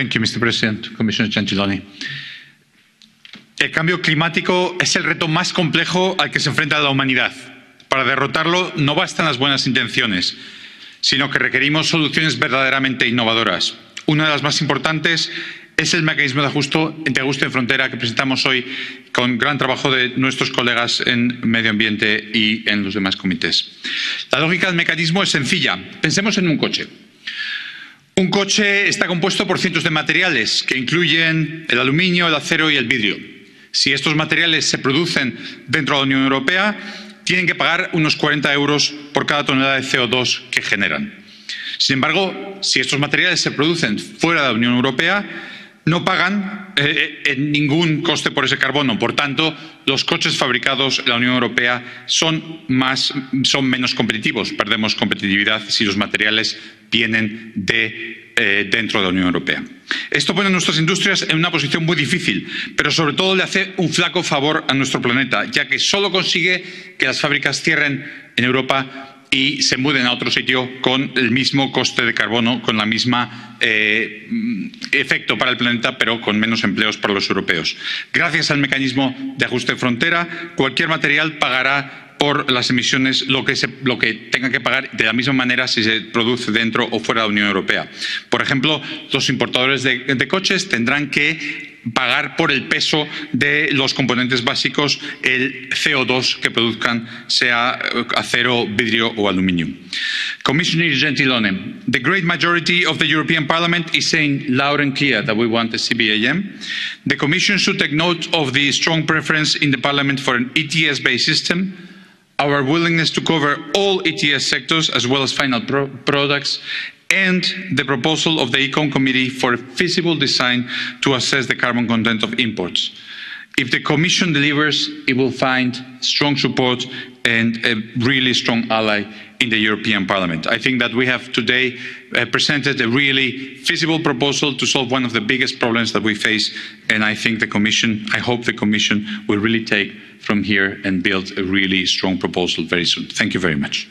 Thank you, Mr. President, Commissioner Gentiloni. El cambio climático es el reto más complejo al que se enfrenta la humanidad. Para derrotarlo no bastan las buenas intenciones, sino que requerimos soluciones verdaderamente innovadoras. Una de las más importantes es el mecanismo de ajuste, en frontera que presentamos hoy con gran trabajo de nuestros colegas en medio ambiente y en los demás comités. La lógica del mecanismo es sencilla. Pensemos en un coche. Un coche está compuesto por cientos de materiales que incluyen el aluminio, el acero y el vidrio. Si estos materiales se producen dentro de la Unión Europea, tienen que pagar unos 40 euros por cada tonelada de CO2 que generan. Sin embargo, si estos materiales se producen fuera de la Unión Europea, no pagan eh, eh, ningún coste por ese carbono. Por tanto, los coches fabricados en la Unión Europea son, más, son menos competitivos. Perdemos competitividad si los materiales vienen de eh, dentro de la Unión Europea. Esto pone a nuestras industrias en una posición muy difícil, pero sobre todo le hace un flaco favor a nuestro planeta, ya que solo consigue que las fábricas cierren en Europa y se muden a otro sitio con el mismo coste de carbono, con el mismo eh, efecto para el planeta, pero con menos empleos para los europeos. Gracias al mecanismo de ajuste de frontera, cualquier material pagará por las emisiones lo que, se, lo que tenga que pagar de la misma manera si se produce dentro o fuera de la Unión Europea. Por ejemplo, los importadores de coches tendrán que pagar por el peso de los componentes básicos el CO2 que produzcan, sea acero, vidrio o aluminio. Commissioner Gentiloni, the great majority of the European Parliament is saying loud and clear that we want a CBAM. The Commission should take note of the strong preference in the Parliament for an ETS-based system our willingness to cover all ETS sectors as well as final pro products, and the proposal of the Econ Committee for a feasible design to assess the carbon content of imports. If the Commission delivers, it will find strong support and a really strong ally in the European Parliament. I think that we have today uh, presented a really feasible proposal to solve one of the biggest problems that we face, and I think the Commission, I hope the Commission will really take from here and build a really strong proposal very soon. Thank you very much.